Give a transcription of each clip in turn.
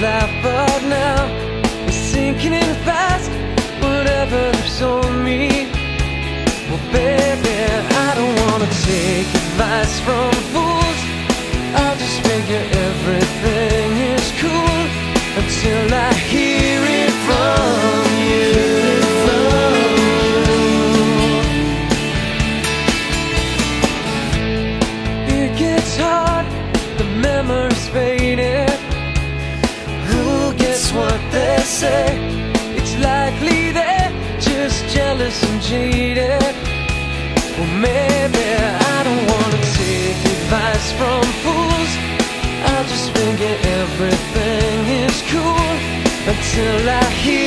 life, but now it's sinking in fast. Whatever lives on me. Well, baby, I don't wanna take advice from say? It's likely they're just jealous and jaded. Well, maybe I don't wanna take advice from fools. I'll just figure everything is cool until I hear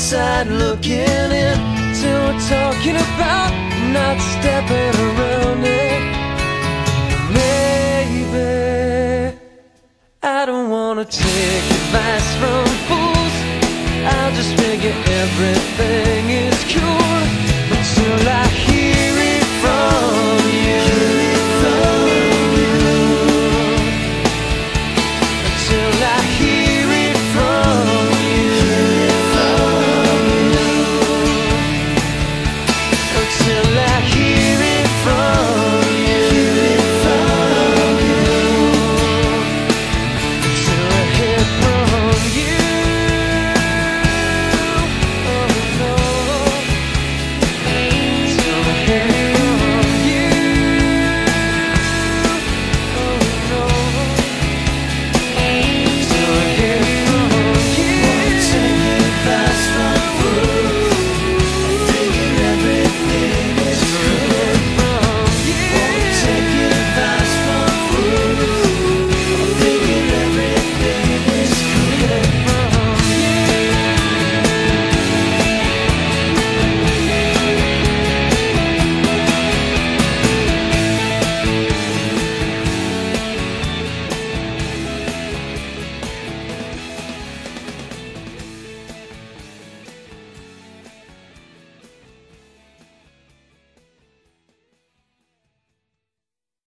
outside looking in. Till we're talking about not stepping around it. Maybe I don't wanna take advice from fools. I just figure everything is cool. But till I